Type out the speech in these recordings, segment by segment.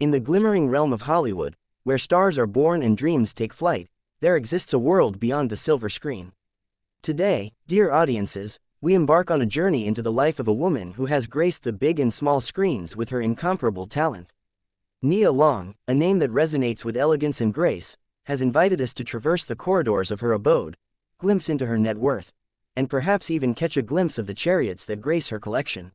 In the glimmering realm of Hollywood, where stars are born and dreams take flight, there exists a world beyond the silver screen. Today, dear audiences, we embark on a journey into the life of a woman who has graced the big and small screens with her incomparable talent. Nia Long, a name that resonates with elegance and grace, has invited us to traverse the corridors of her abode, glimpse into her net worth, and perhaps even catch a glimpse of the chariots that grace her collection.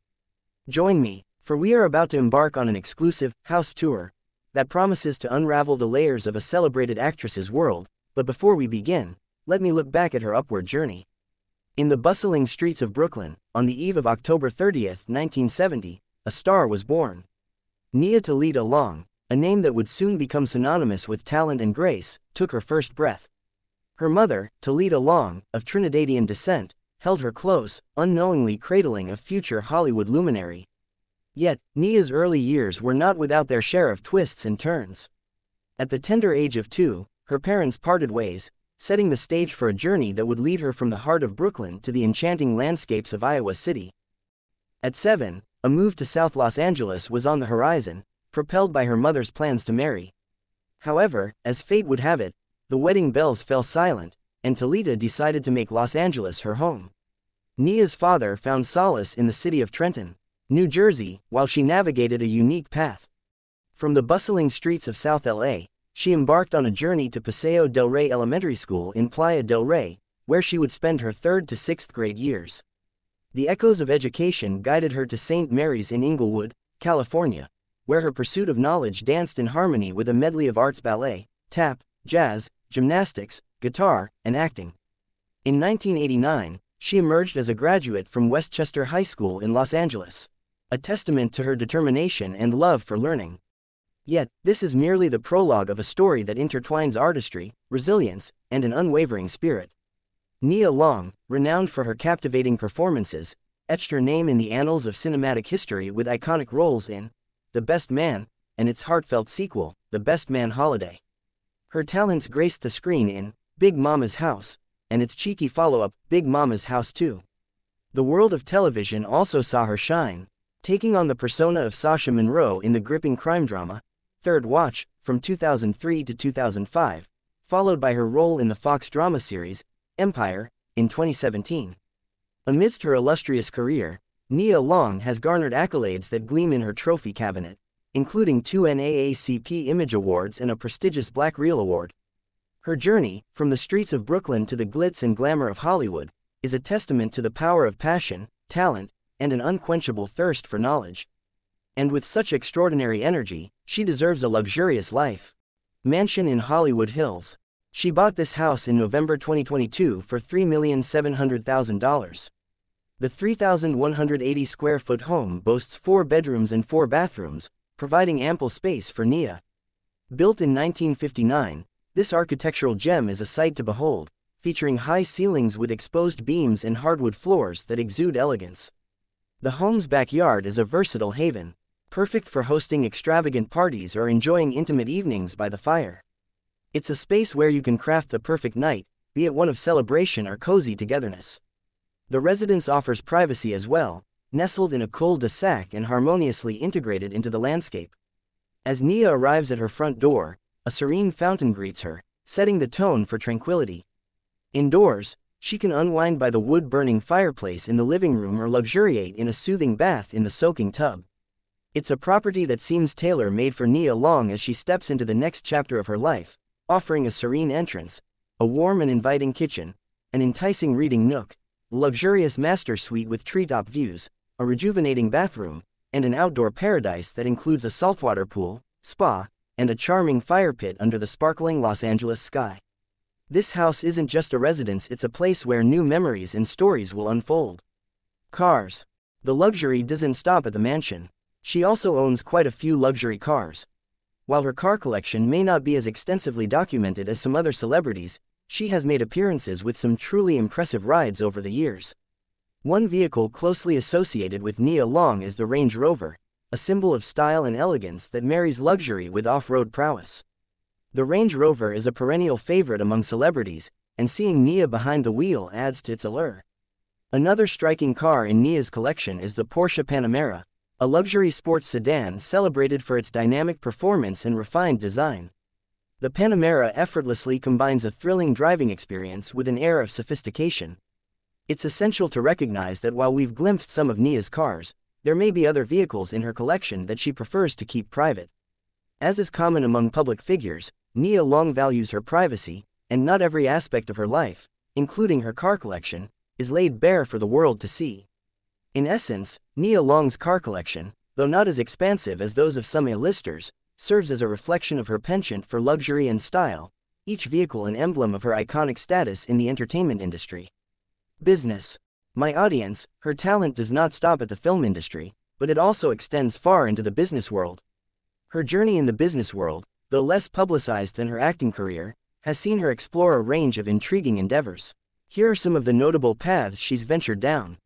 Join me, for we are about to embark on an exclusive house tour that promises to unravel the layers of a celebrated actress's world, but before we begin, let me look back at her upward journey. In the bustling streets of Brooklyn, on the eve of October 30, 1970, a star was born. Nia Talita Long, a name that would soon become synonymous with talent and grace, took her first breath. Her mother, Talita Long, of Trinidadian descent, held her close, unknowingly cradling a future Hollywood luminary. Yet, Nia's early years were not without their share of twists and turns. At the tender age of two, her parents parted ways, setting the stage for a journey that would lead her from the heart of Brooklyn to the enchanting landscapes of Iowa City. At seven, a move to South Los Angeles was on the horizon, propelled by her mother's plans to marry. However, as fate would have it, the wedding bells fell silent, and Talita decided to make Los Angeles her home. Nia's father found solace in the city of Trenton, New Jersey, while she navigated a unique path. From the bustling streets of South LA, she embarked on a journey to Paseo del Rey Elementary School in Playa del Rey, where she would spend her third to sixth grade years. The echoes of education guided her to St. Mary's in Inglewood, California, where her pursuit of knowledge danced in harmony with a medley of arts ballet, tap, jazz, gymnastics, guitar, and acting. In 1989, she emerged as a graduate from Westchester High School in Los Angeles, a testament to her determination and love for learning. Yet, this is merely the prologue of a story that intertwines artistry, resilience, and an unwavering spirit. Nia Long, renowned for her captivating performances, etched her name in the annals of cinematic history with iconic roles in The Best Man and its heartfelt sequel, The Best Man Holiday. Her talents graced the screen in Big Mama's House and its cheeky follow-up, Big Mama's House 2. The world of television also saw her shine, taking on the persona of Sasha Monroe in the gripping crime drama, Third Watch, from 2003 to 2005, followed by her role in the Fox drama series, Empire, in 2017. Amidst her illustrious career, Nia Long has garnered accolades that gleam in her trophy cabinet, including two NAACP Image Awards and a prestigious Black Reel Award. Her journey, from the streets of Brooklyn to the glitz and glamour of Hollywood, is a testament to the power of passion, talent, and an unquenchable thirst for knowledge. And with such extraordinary energy, she deserves a luxurious life. Mansion in Hollywood Hills. She bought this house in November 2022 for $3,700,000. The 3,180 square foot home boasts four bedrooms and four bathrooms, providing ample space for Nia. Built in 1959, this architectural gem is a sight to behold, featuring high ceilings with exposed beams and hardwood floors that exude elegance. The home's backyard is a versatile haven, perfect for hosting extravagant parties or enjoying intimate evenings by the fire. It's a space where you can craft the perfect night, be it one of celebration or cozy togetherness. The residence offers privacy as well, nestled in a cul-de-sac and harmoniously integrated into the landscape. As Nia arrives at her front door, a serene fountain greets her, setting the tone for tranquility. Indoors, she can unwind by the wood-burning fireplace in the living room or luxuriate in a soothing bath in the soaking tub. It's a property that seems tailor-made for Nia Long as she steps into the next chapter of her life, offering a serene entrance, a warm and inviting kitchen, an enticing reading nook, luxurious master suite with treetop views, a rejuvenating bathroom, and an outdoor paradise that includes a saltwater pool, spa, and a charming fire pit under the sparkling Los Angeles sky. This house isn't just a residence, it's a place where new memories and stories will unfold. Cars. The luxury doesn't stop at the mansion. She also owns quite a few luxury cars. While her car collection may not be as extensively documented as some other celebrities, she has made appearances with some truly impressive rides over the years. One vehicle closely associated with Nia Long is the Range Rover, a symbol of style and elegance that marries luxury with off-road prowess. The Range Rover is a perennial favorite among celebrities, and seeing Nia behind the wheel adds to its allure. Another striking car in Nia's collection is the Porsche Panamera, a luxury sports sedan celebrated for its dynamic performance and refined design. The Panamera effortlessly combines a thrilling driving experience with an air of sophistication. It's essential to recognize that while we've glimpsed some of Nia's cars, there may be other vehicles in her collection that she prefers to keep private. As is common among public figures, Nia Long values her privacy, and not every aspect of her life, including her car collection, is laid bare for the world to see. In essence, Nia Long's car collection, though not as expansive as those of some A-listers, serves as a reflection of her penchant for luxury and style, each vehicle an emblem of her iconic status in the entertainment industry. Business. My audience, her talent does not stop at the film industry, but it also extends far into the business world. Her journey in the business world, though less publicized than her acting career, has seen her explore a range of intriguing endeavors. Here are some of the notable paths she's ventured down.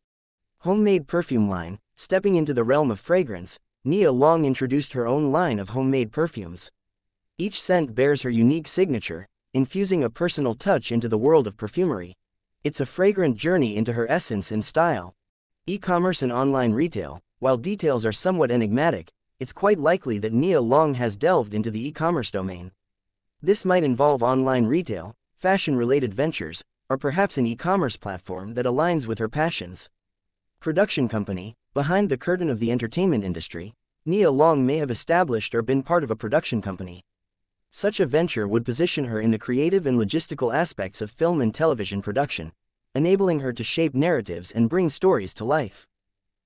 Homemade perfume line, stepping into the realm of fragrance, Nia Long introduced her own line of homemade perfumes. Each scent bears her unique signature, infusing a personal touch into the world of perfumery. It's a fragrant journey into her essence and style. E-commerce and online retail, while details are somewhat enigmatic, it's quite likely that Nia Long has delved into the e-commerce domain. This might involve online retail, fashion-related ventures, or perhaps an e-commerce platform that aligns with her passions. Production company, behind the curtain of the entertainment industry, Nia Long may have established or been part of a production company. Such a venture would position her in the creative and logistical aspects of film and television production, enabling her to shape narratives and bring stories to life.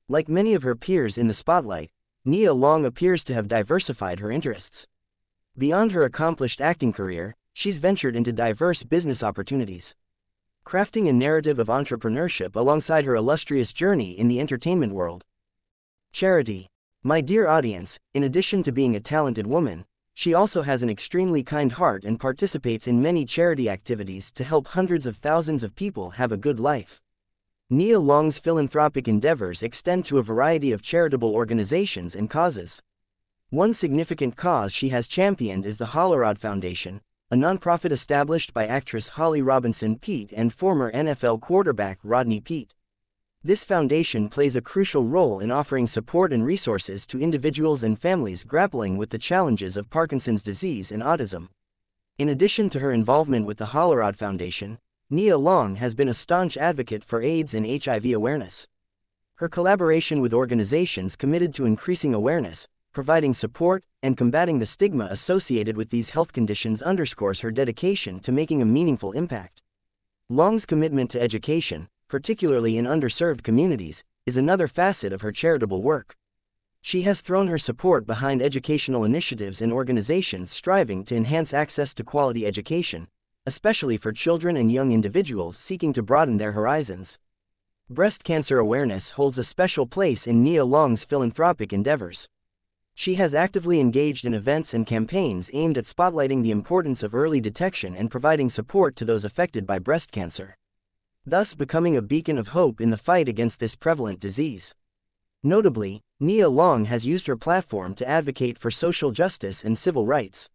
Like many of her peers in the spotlight, Nia Long appears to have diversified her interests. Beyond her accomplished acting career, she's ventured into diverse business opportunities crafting a narrative of entrepreneurship alongside her illustrious journey in the entertainment world. Charity. My dear audience, in addition to being a talented woman, she also has an extremely kind heart and participates in many charity activities to help hundreds of thousands of people have a good life. Nia Long's philanthropic endeavors extend to a variety of charitable organizations and causes. One significant cause she has championed is the HollyRod Foundation, a nonprofit established by actress Holly Robinson Peete and former NFL quarterback Rodney Peete. This foundation plays a crucial role in offering support and resources to individuals and families grappling with the challenges of Parkinson's disease and autism. In addition to her involvement with the HollyRod Foundation, Nia Long has been a staunch advocate for AIDS and HIV awareness. Her collaboration with organizations committed to increasing awareness, providing support, and combating the stigma associated with these health conditions underscores her dedication to making a meaningful impact. Long's commitment to education, particularly in underserved communities, is another facet of her charitable work. She has thrown her support behind educational initiatives and organizations striving to enhance access to quality education, especially for children and young individuals seeking to broaden their horizons. Breast cancer awareness holds a special place in Nia Long's philanthropic endeavors. She has actively engaged in events and campaigns aimed at spotlighting the importance of early detection and providing support to those affected by breast cancer. Thus becoming a beacon of hope in the fight against this prevalent disease. Notably, Nia Long has used her platform to advocate for social justice and civil rights.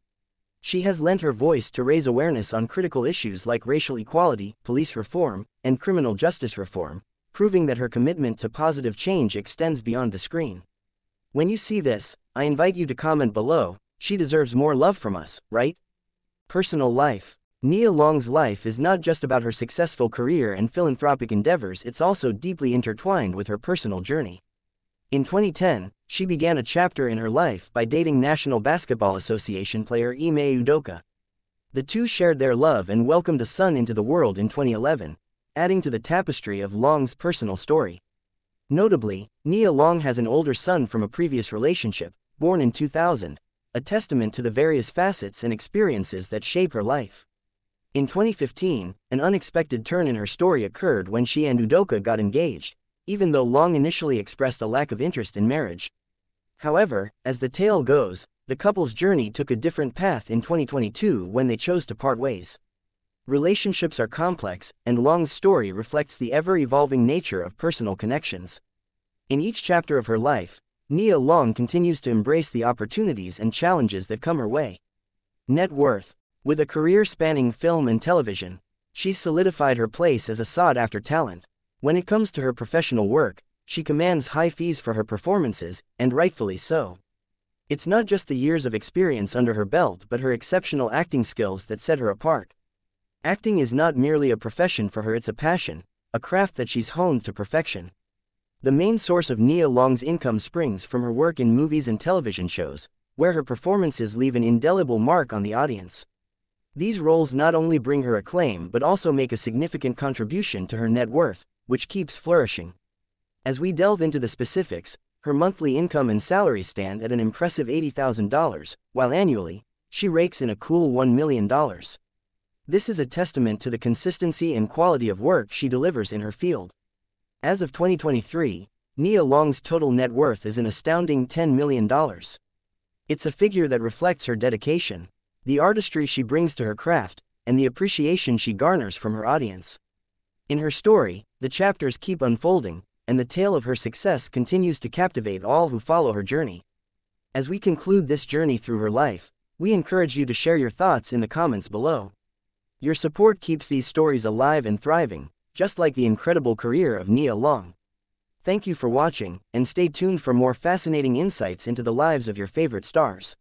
She has lent her voice to raise awareness on critical issues like racial equality, police reform, and criminal justice reform, proving that her commitment to positive change extends beyond the screen. When you see this, I invite you to comment below, she deserves more love from us, right? Personal life. Nia Long's life is not just about her successful career and philanthropic endeavors it's also deeply intertwined with her personal journey. In 2010, she began a chapter in her life by dating National Basketball Association player Ime Udoka. The two shared their love and welcomed a son into the world in 2011, adding to the tapestry of Long's personal story. Notably, Nia Long has an older son from a previous relationship, born in 2000, a testament to the various facets and experiences that shape her life. In 2015, an unexpected turn in her story occurred when she and Udoka got engaged, even though Long initially expressed a lack of interest in marriage. However, as the tale goes, the couple's journey took a different path in 2022 when they chose to part ways. Relationships are complex, and Long's story reflects the ever-evolving nature of personal connections. In each chapter of her life, Nia Long continues to embrace the opportunities and challenges that come her way. Net worth. With a career spanning film and television, she's solidified her place as a sought-after talent. When it comes to her professional work, she commands high fees for her performances, and rightfully so. It's not just the years of experience under her belt but her exceptional acting skills that set her apart. Acting is not merely a profession for her it's a passion, a craft that she's honed to perfection. The main source of Nia Long's income springs from her work in movies and television shows, where her performances leave an indelible mark on the audience. These roles not only bring her acclaim but also make a significant contribution to her net worth, which keeps flourishing. As we delve into the specifics, her monthly income and salary stand at an impressive $80,000, while annually, she rakes in a cool $1 million. This is a testament to the consistency and quality of work she delivers in her field. As of 2023, Nia Long's total net worth is an astounding $10 million. It's a figure that reflects her dedication, the artistry she brings to her craft, and the appreciation she garners from her audience. In her story, the chapters keep unfolding, and the tale of her success continues to captivate all who follow her journey. As we conclude this journey through her life, we encourage you to share your thoughts in the comments below. Your support keeps these stories alive and thriving, just like the incredible career of Nia Long. Thank you for watching, and stay tuned for more fascinating insights into the lives of your favorite stars.